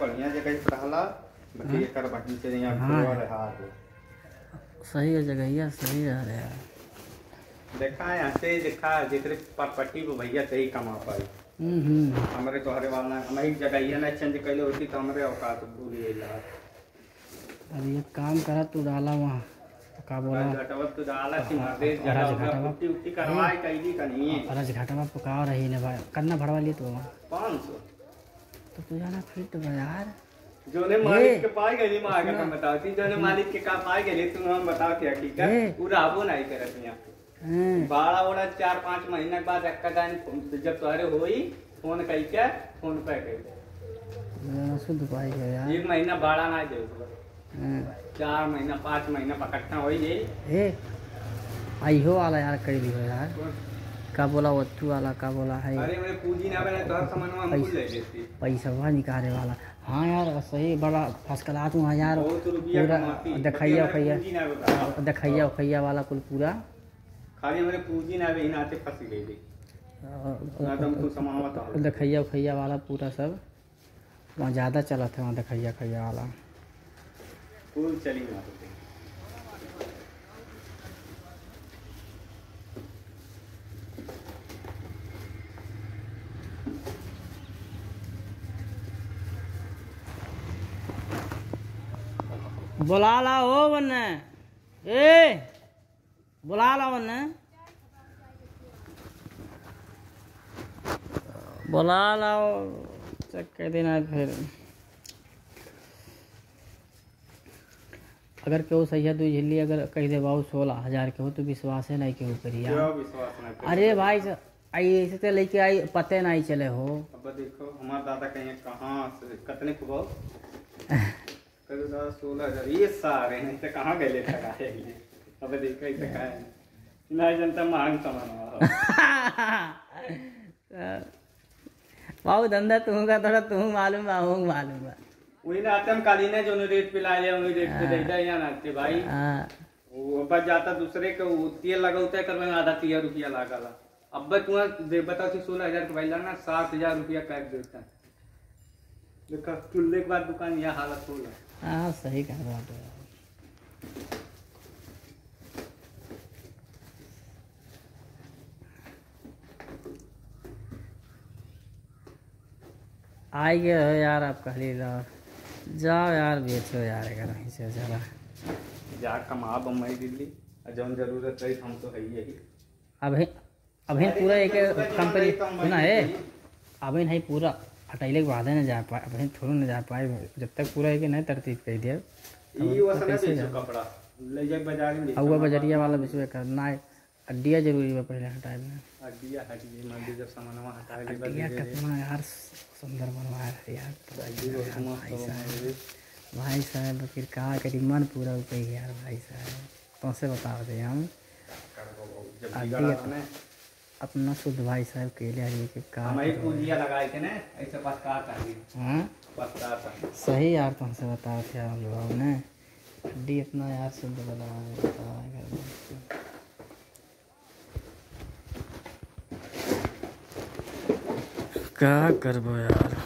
बढ़िया जगह रहला बाकी एकर बहिन से यहाँ हाँ। पूरा रहा सही है जगहिया सही रह रहा है देखा यहाँ से देखा जेकरे प्रॉपर्टी पे भैया सही कमा पाई। हम्म हम्म। हमारे तोहरे वाला हमारी जगह ये ना चेंज कैले होती तो हमारे औकात भूल ला अरे एक काम करा तू डाला वहाँ। का बोला? घटवा तो डाला कि मारे राज जगह घाटवा। होगा पुट्टी उट्टी करवाए कैली कनी अरज घाटा पकाओ रही ने भाई? करना भरवा लिए तो पाँच सौ। तो तू जाना फिर तो यार जोने मालिक के पाई गई माँ का थी जोने मालिक के का पाई गई तुम हम बताओ क्या ठीक है। पूरा आबो नहीं करत यहाँ हैं, बारह ओड़ा चार पाँच महीना के बाद एक्का दान जब तुम्हारे होई फ़ोन कई के फ़ोन पे कर जाना शुद्ध पाई गया यार। एक महीना बाड़ा ना दे चार महीना पाँच महीना पकड़ना हो ये आई हो वाला यार कर दी यार। का बोला वत्तू वाला का बोला है। तो पैसा वहाँ निकाले वाला। हाँ यार सही बड़ा फ़र्स्ट क्लास वहाँ यार। पूरा देखैया उखैया देखैया उखैया वाला कुल पूरा। खाली मेरे पूंजी ना बे नाते फंस गई थी। ना तो बताओ देखैया उखैया वाला पूरा सब। वहाँ ज़्यादा चला था वहाँ देखैया खैया वाला। चली बुला ला हो बन्ने ए बुला ला बन्ने बुला लाओ चेक कर देना फिर। अगर केहू सही है तो झिल्ली अगर कह दे बाबू सोलह हज़ार के हो तो विश्वास है नहीं केहू करी यार। अरे भाई आई ऐसे तो लेके आई पते नहीं चले हो। अब देखो हमारा दादा कहीं कहाँ से कितने को भाव सोलह हज़ार ये सारे हैं तो कहाँ गए थे काहे अब देखो इसे का है? नहीं जनता मांग सामान वाला। बाबू धंधा तू का थोड़ा तू मालूम बा हूँ मालूम बा। वही ना आते हम काली ने जो रेट पे ला लिया उन्हीं रेट पे दे दे या नाते भाई। हाँ। वो बस जाता दूसरे के वो तेल लगा होता है कर में आधा तीन रुपया लागला अब बस तुम्हें दे बताओ कि सोलह हज़ार के भाई लाना सात हज़ार रुपया कर देता है। देखा चुल्ले के बाद दुकान यह हालत हो रहा हाँ सही कह रहा है आई गए हो यार आप कहली लो जाओ यार बेचो यार अगर वहीं से जरा। जा कमा बम्बई दिल्ली जौन ज़रूरत रही हम तो है ही अभी अभी पूरा एक कंपनी सुना है? अभी नहीं पूरा। हटैले के बाद ही ना जा पाए अभी थोड़ा ना जा पाए जब तक पूरा एक नहीं तरतीब कह दिया। में हुआ बजरिया वाला बिचवे करना है। अड्डिया ज़रूरी है पहले हटाए में हड्डिया जब कितना यार सुंदर बनवाया है यार। भाई साहब भाई साहब फिर कहा करी मन पूरा उपर यार भाई साहब। तुमसे बता दे हम? बिगड़ा अपना अपना शुद्ध भाई साहब के लिए हरी के का हमारी पूंजिया लगाए थे ना ऐसे पत्ता कर दी हाँ? पत्ता था सही यार तुमसे बता थे हम लोग ने। डी इतना यार शुद्ध बना बता घर में। क्या करबो यार?